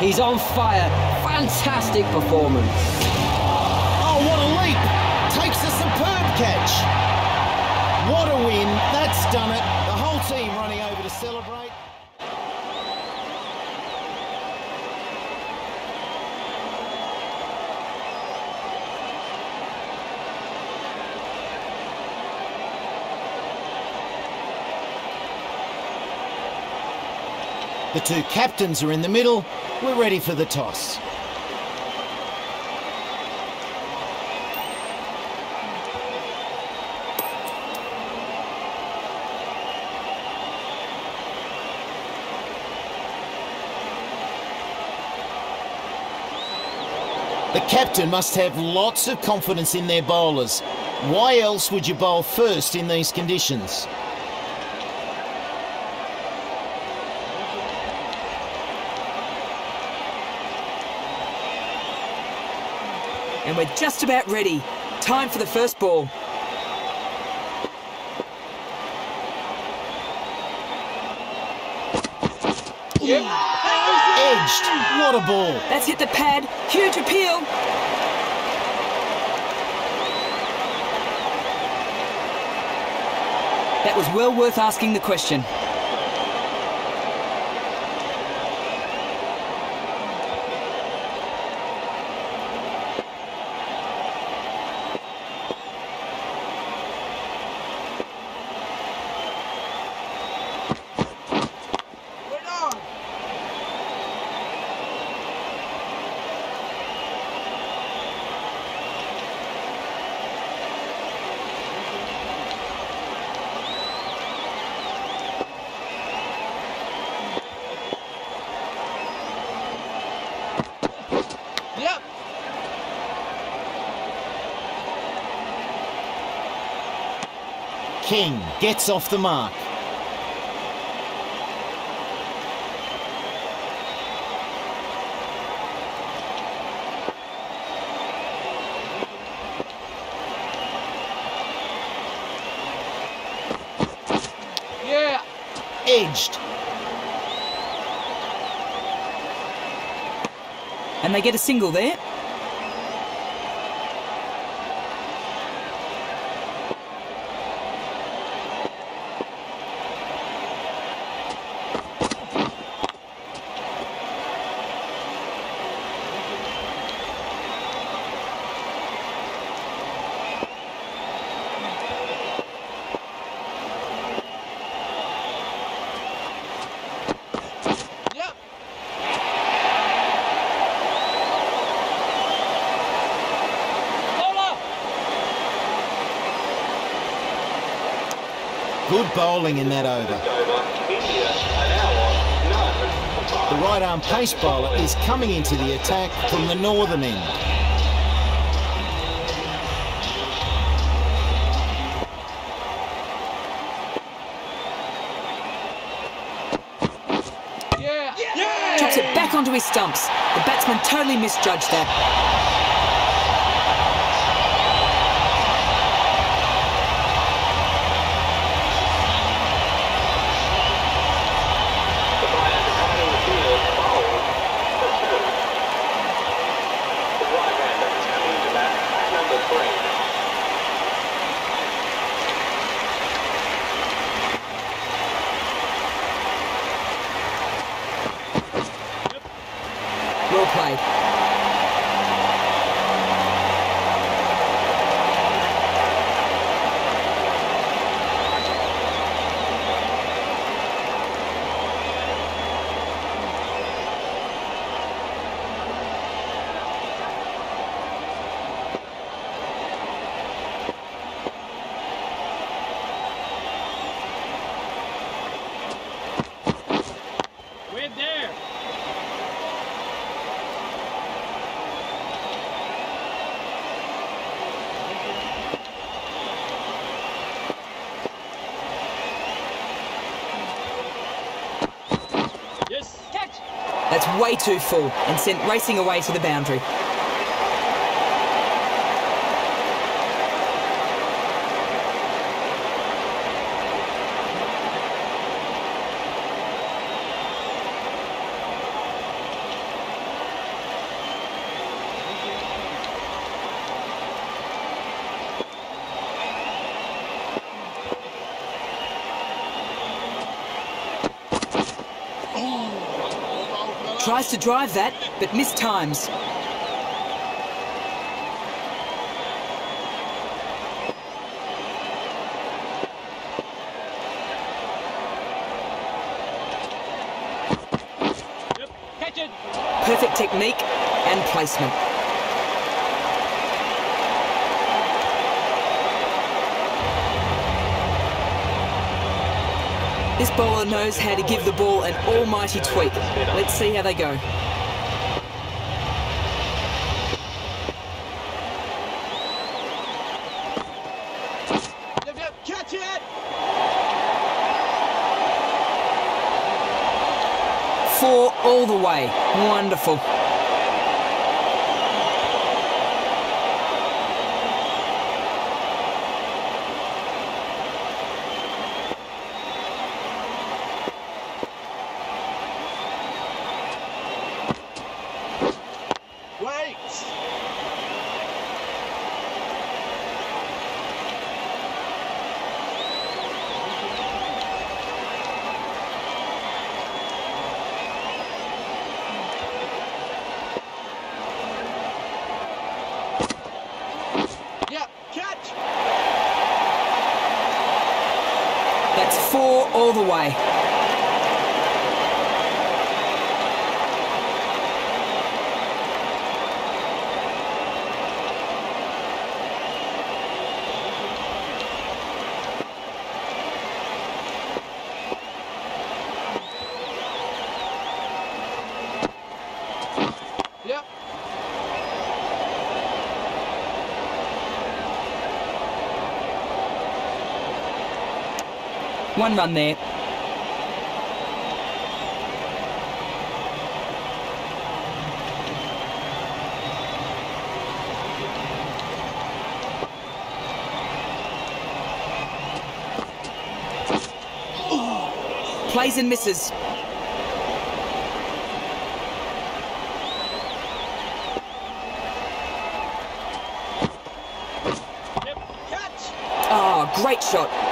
He's on fire. Fantastic performance. Oh, what a leap! Takes a superb catch. What a win. That's done it. The whole team running over to celebrate. The two captains are in the middle. We're ready for the toss. The captain must have lots of confidence in their bowlers. Why else would you bowl first in these conditions? And we're just about ready. Time for the first ball. Yep. Edged. What a ball. That's hit the pad. Huge appeal. That was well worth asking the question. Yep. King gets off the mark. Yeah. Edged. And they get a single there. Good bowling in that over. The right arm pace bowler is coming into the attack from the northern end. Yeah. Yeah. Chops it back onto his stumps. The batsman totally misjudged that. Well played. We're there. Yes. Catch. That's way too full and sent racing away to the boundary. Tries to drive that, but mistimes. Yep. Catch it. Perfect technique and placement. This bowler knows how to give the ball an almighty tweak. Let's see how they go. Catch it. Four all the way. Wonderful. Wait. Yep. Catch. That's four all the way. Yep. One run there. Plays and misses. Yep. Catch. Oh, great shot.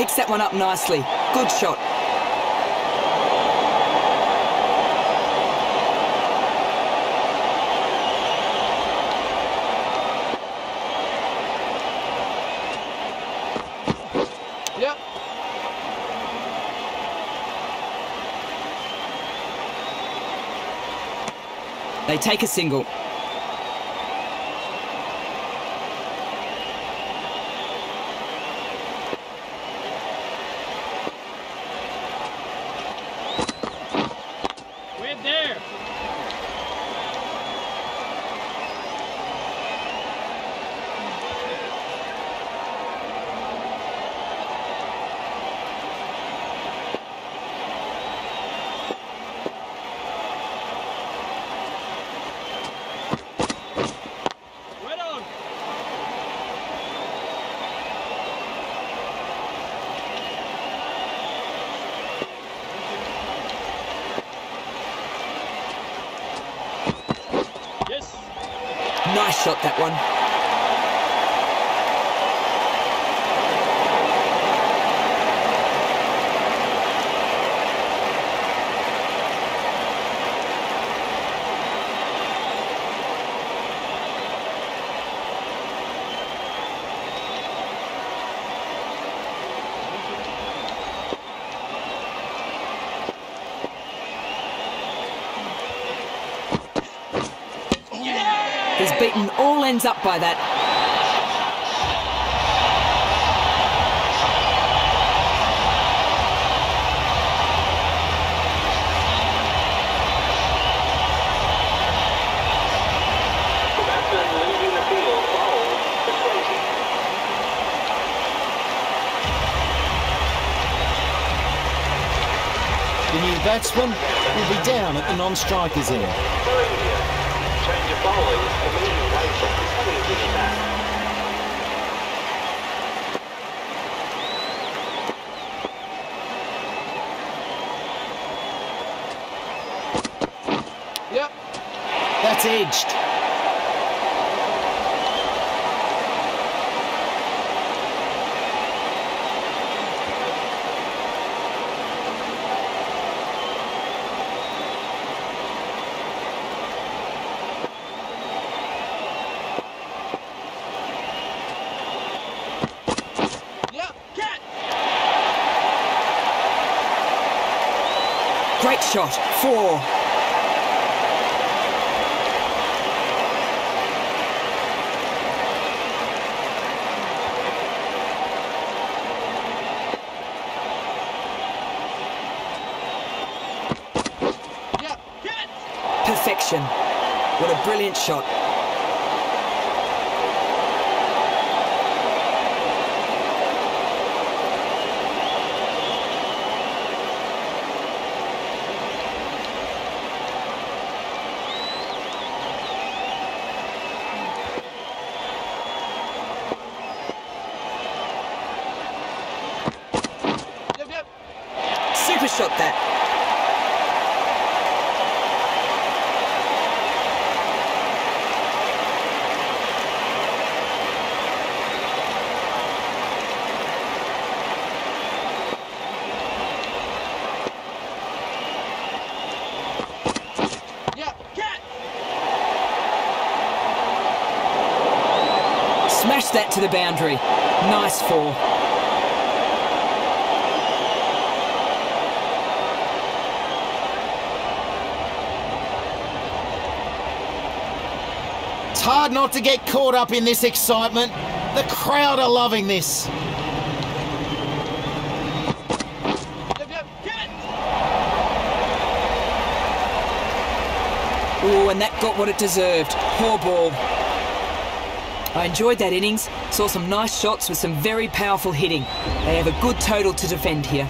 Picks that one up nicely. Good shot. They take a single. We're there. Right on. Yes. Nice shot, that one. He's beaten all ends up by that. The batsman leading the field bowls for 20. The new batsman will be down at the non-strikers end. That's edged. Shot. Four. Perfection. What a brilliant shot. Yep. Yep. Super shot that. That to the boundary. Nice four. It's hard not to get caught up in this excitement. The crowd are loving this. Ooh, and that got what it deserved. Poor ball. I enjoyed that innings. Saw some nice shots with some very powerful hitting. They have a good total to defend here.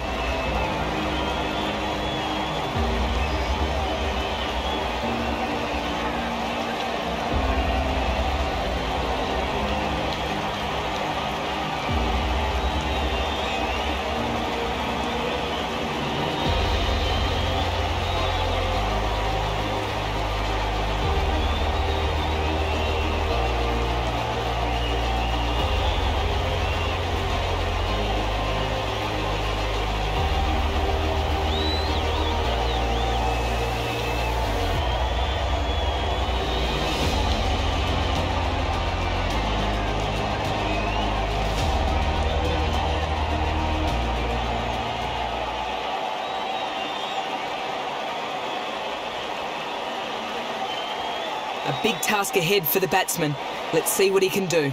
Big task ahead for the batsman. Let's see what he can do.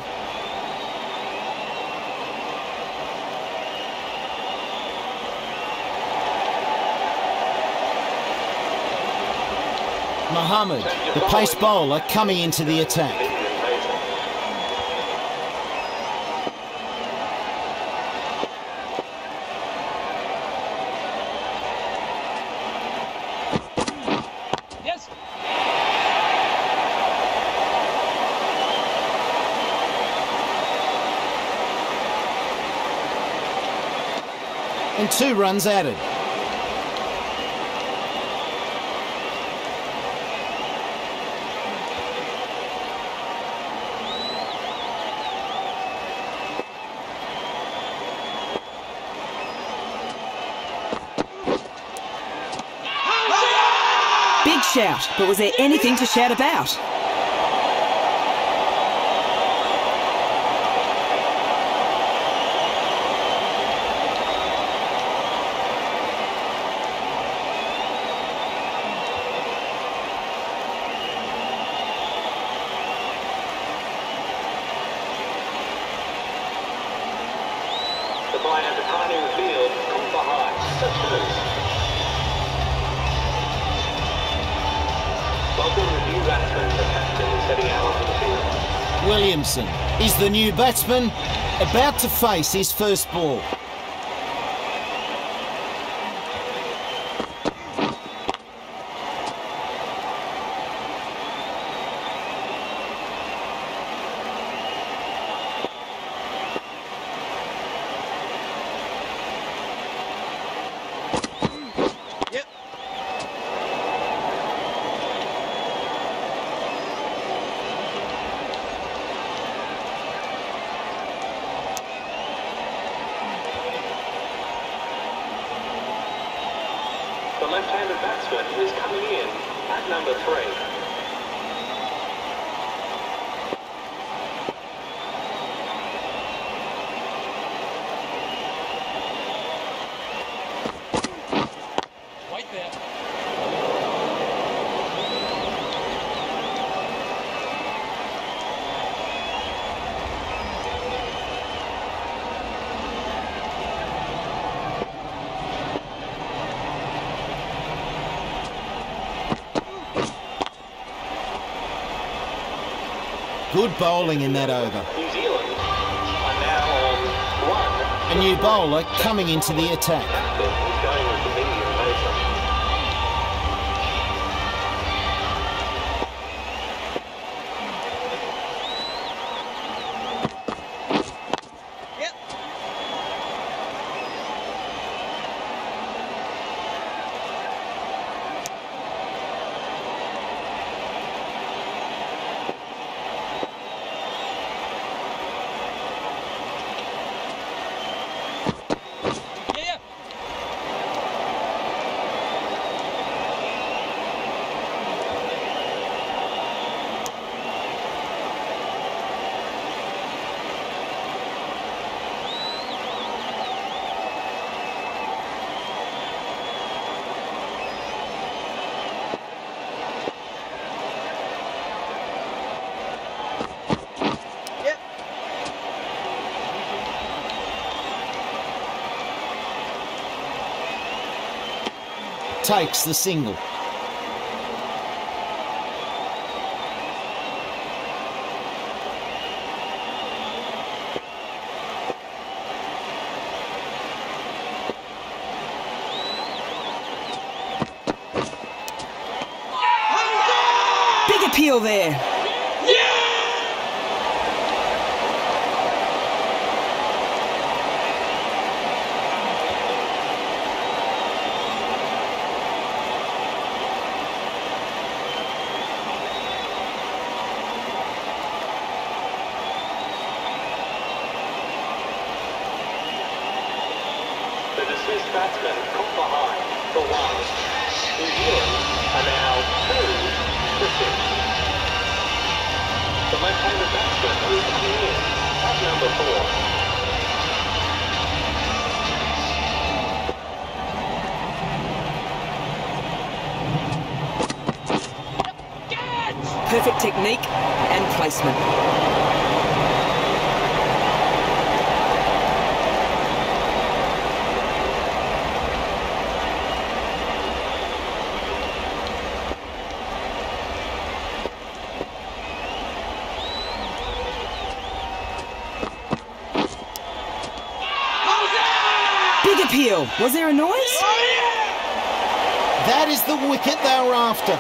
Mohammed, the pace bowler, coming into the attack. Two runs added. Big shout, but was there anything to shout about? The new batsman, about to face his first ball. left-handed batsman is coming in at number three. Right there. Good bowling in that over. New Zealand are now on one. A new bowler coming into the attack. Captain is going with the medium pacer. Yep. Yeah. Yep. Takes the single. Technique and placement. Big appeal. Was there a noise? Oh, that is the wicket they were after.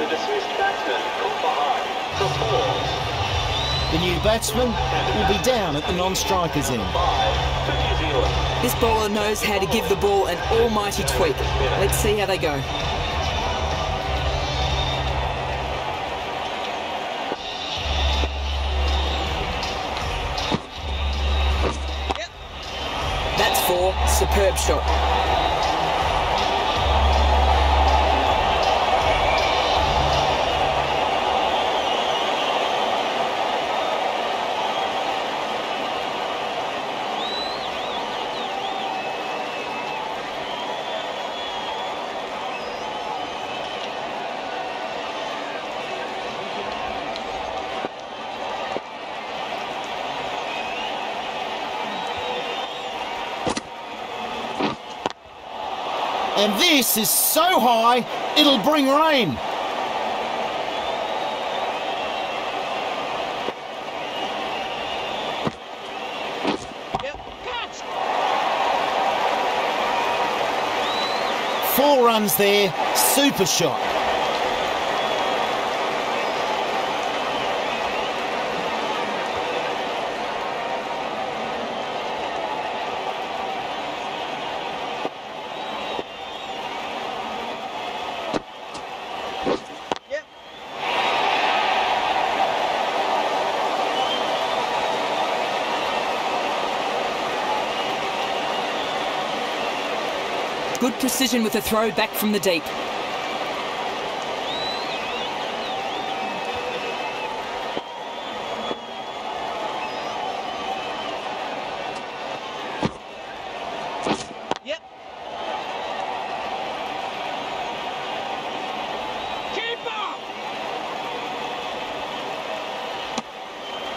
The dismissed batsman caught behind for four. The batsman will be down at the non-strikers end. This bowler knows how to give the ball an almighty tweak. Let's see how they go. That's four. Superb shot. And this is so high, it'll bring rain. Four runs there, super shot. Precision with a throw back from the deep. Yep. Keeper!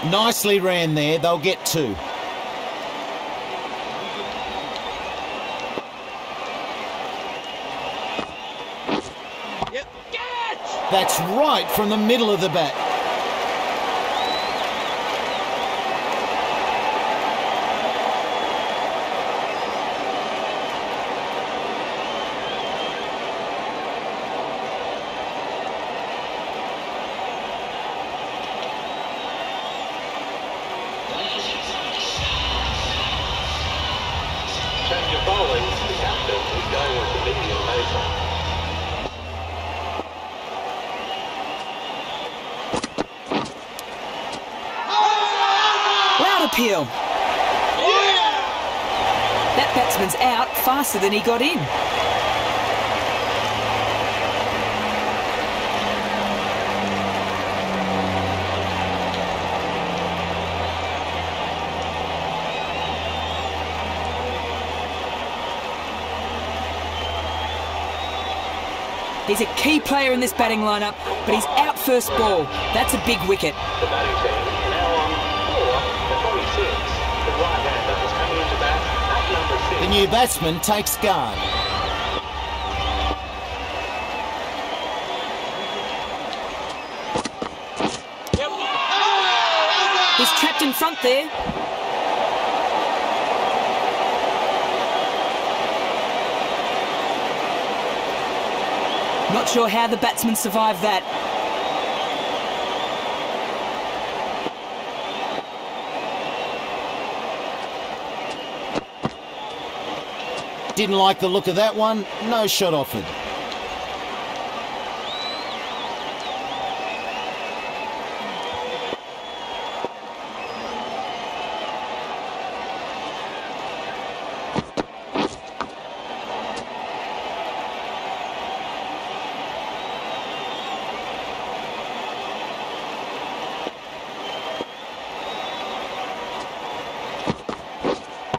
Nicely ran there. They'll get two. Yep. Catch! That's right from the middle of the bat. Change of bowling. The captain is going with the medium pacer. Loud appeal. That batsman's out faster than he got in. He's a key player in this batting lineup, but he's out first ball. That's a big wicket. New batsman takes guard. He's trapped in front there. Not sure how the batsman survived that. Didn't like the look of that one. No shot offered.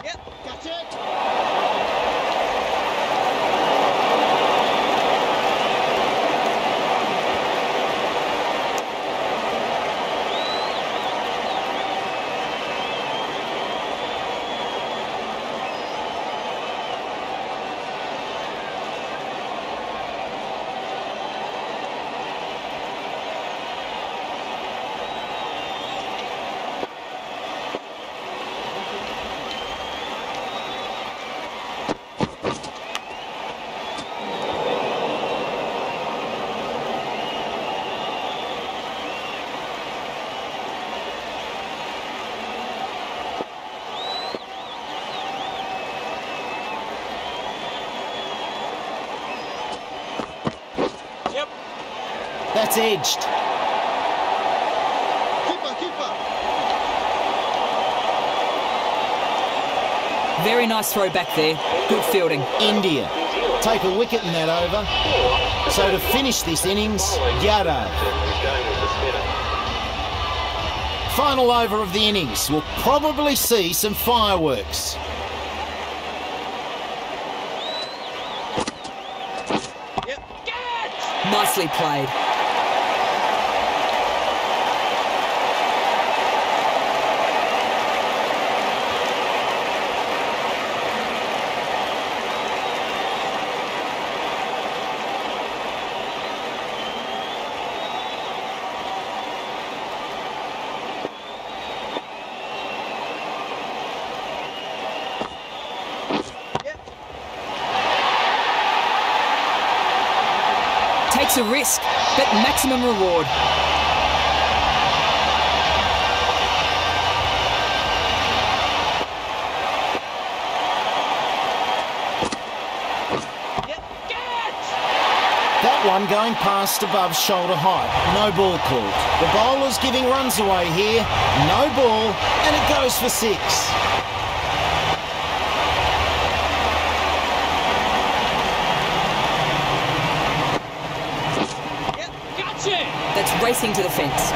Yep. Catch it! Yep. That's edged. Keeper, keeper. Very nice throw back there. Good fielding. India take a wicket in that over. So to finish this innings, Yadav. Is going with the spinner. Final over of the innings. We'll probably see some fireworks. Yep. Nicely played. Takes a risk, but maximum reward. That one going past above shoulder height. No ball called. The bowler's giving runs away here. No ball, and it goes for six. Racing to the fence.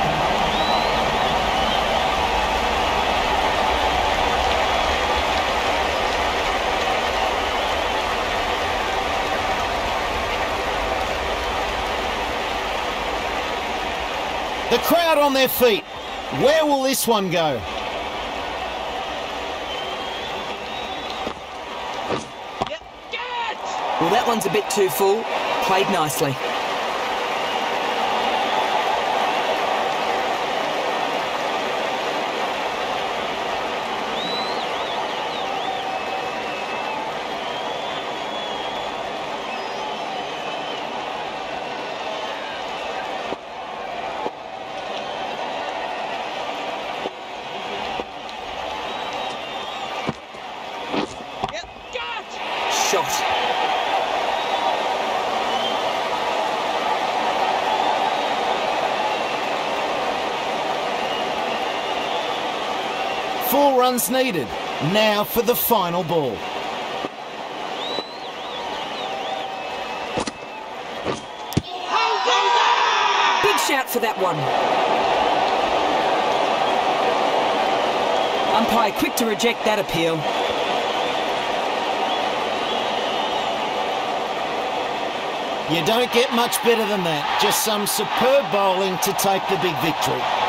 The crowd on their feet. Where will this one go? Well, that one's a bit too full. Played nicely. Yep. Get! Shot. Runs needed. Now for the final ball. Big shout for that one. Umpire quick to reject that appeal. You don't get much better than that. Just some superb bowling to take the big victory.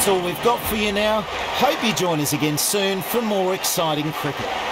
That's all we've got for you now. Hope you join us again soon for more exciting cricket.